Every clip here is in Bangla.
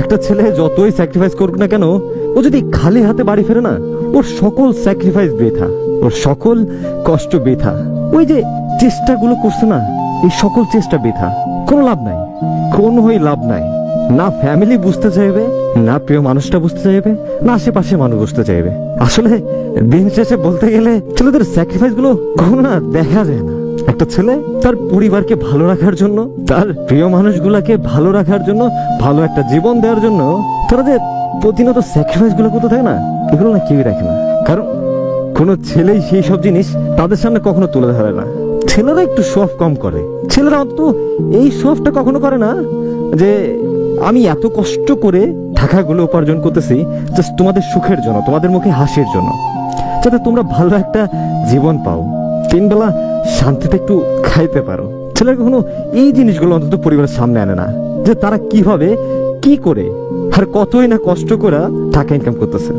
একটা ছেলে যতই স্যাক্রিফাইস করুক না কেন, ও যদি খালি হাতে বাড়ি ফেরে না, ওর সকল স্যাক্রিফাইস বৃথা, ওর সকল কষ্ট বৃথা। ওই যে চেষ্টাগুলো করছে না, এই সকল চেষ্টা বৃথা। কোনো লাভ নাই, কোনোই লাভ নাই। না ফ্যামিলি বুঝতে চাইবে, না প্রিয় মানুষটা বুঝতে চাইবে, না আশেপাশে মানুষ বুঝতে চাইবে। আসলে দিন শেষে বলতে গেলে ছেলেদের স্যাক্রিফাইসগুলো কখনো না দেখা যায় না। একটা ছেলে তার পরিবারকে ভালো রাখার জন্য, তার প্রিয় মানুষগুলাকে ভালো রাখার জন্য, ভালো একটা জীবন দেওয়ার জন্য, তারা যে প্রতিনিয়ত স্যাক্রিফাইসগুলো করতে থাকে না, এগুলো না কেউই রাখে না। কারণ কোন ছেলেই সেই সব জিনিস তাদের সামনে কখনো তুলে ধরে না। ছেলেরা একটু শফ কম করে। ছেলেরা অন্তত এই শফটা কখনো করে না যে, আমি এত কষ্ট করে টাকাগুলো উপার্জন করতেছি জাস্ট তোমাদের সুখের জন্য, তোমাদের মুখে হাসির জন্য, যাতে তোমরা ভালো একটা জীবন পাও। তিন বেলা শান্তিতে একটু খাইতে পারো। ছেলেরা কখনো এই জিনিসগুলো অন্তত পরিবারের সামনে আনে না, যে তারা কীভাবে কি করে, আর কতই না কষ্ট করে টাকা ইনকাম করতেছে।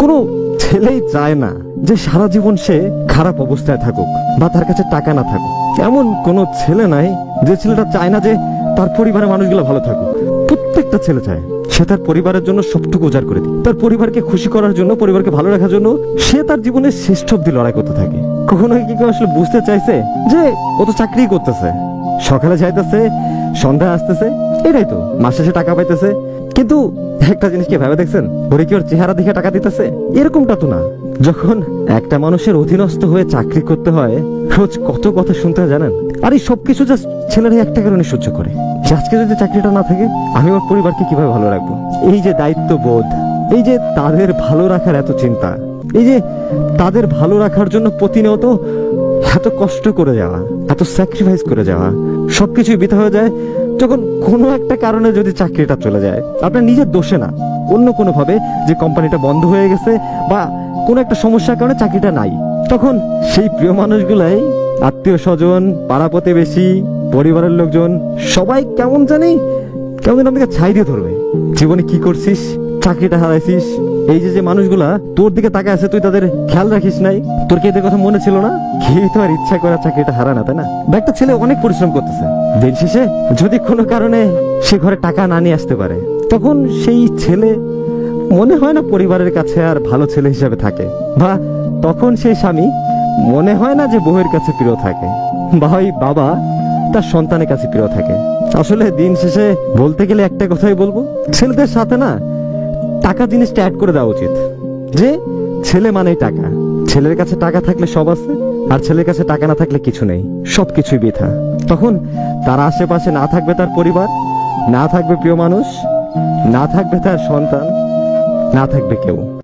কোনো ছেলেই চায় না যে সারা জীবন সে খারাপ অবস্থায় থাকুক বা তার কাছে টাকা না থাকুক। এমন কোন ছেলে নাই যে ছেলেটা চায় না যে তার পরিবারের মানুষগুলো ভালো থাকুক। প্রত্যেকটা ছেলে চায় সে তার পরিবারের জন্য সবটুকু উজাড় করে দিই তার পরিবারকে খুশি করার জন্য, পরিবারকে ভালো রাখার জন্য সে তার জীবনের শ্রেষ্ঠ অব্দি লড়াই করতে থাকে। কখনো কি কেউ আসলে বুঝতে চাইছে যে ও তো চাকরি করতেছে? সকালে যাইতেছে সন্ধ্যা আসতেছে, এটাই তো, মাস শেষে টাকা পাইতেছে। কিন্তু একটা জিনিস কি ভেবে দেখছেন? ওরে কি ওর চেহারা দেখে টাকা দিতেছে? এরকমটা তো না। যখন একটা মানুষের অধীনস্থ হয়ে চাকরি করতে হয়, রোজ কত কথা শুনতে জানেন? আর এই সবকিছু জাস্ট ছেলেরা একটা কারণে সহ্য করে। আজকে যদি চাকরিটা না থাকে, আমি ওর পরিবারকে কীভাবে ভালো রাখব? এই যে দায়িত্ববোধ, এই যে তাদের ভালো রাখার এত চিন্তা এই যে তাদের ভালো রাখার জন্য প্রতিনিয়ত এত কষ্ট করে যাওয়া, এত স্যাক্রিফাইস করে যাওয়া, সবকিছুই বৃথা হয়ে যায়, যখন কোনো একটা কারণে যদি চাকরিটা চলে যায়, আপনার নিজের দোষে না। অন্য কোনো ভাবে যে কোম্পানিটা বন্ধ হয়ে গেছে বা কোনো একটা সমস্যার কারণে চাকরিটা নাই। তখন সেই প্রিয় মানুষগুলাই, আত্মীয় স্বজন, পাড়া প্রতিবেশী, পরিবারের লোকজন, সবাই কেমন জানি, কেমন আপনাকে ছাই দিয়ে ধরবে। জীবনে কি করছিস? চাকরিটা হারাইছিস? এই যে যে মানুষগুলা তোর দিকে তাকায় আছে, তুই তাদের খেয়াল রাখিস নাই? তোর কি এদের কথা মনে ছিল না? কেউ তো আর ইচ্ছা করে চাকরিটা হারা না, তাই না? একটা ছেলে অনেক পরিশ্রম করতেছে। দিন শেষে যদি কোনো কারণে সে ঘরে টাকা না নিয়ে আসতে পারে, তখন সেই ছেলে মনে হয় না পরিবারের কাছে আর ভালো ছেলে হিসেবে থাকে। বা তখন সেই স্বামী মনে হয় না যে বউয়ের কাছে প্রিয় থাকে। বা ওই বাবা তার সন্তানের কাছে প্রিয় থাকে। আসলে দিন শেষে বলতে গেলে একটা কথাই বলব, ছেলেদের সাথে না টাকা জিনিসটা অ্যাড করে দেওয়া উচিত। যে ছেলে মানেই টাকা। ছেলের কাছে টাকা থাকলে সব আছে, আর ছেলের কাছে টাকা না থাকলে কিছু নেই। সবকিছুই বৃথা। তখন তার আশেপাশে না থাকবে তার পরিবার, না থাকবে প্রিয় মানুষ, না থাকবে তার সন্তান, না থাকবে কেউ।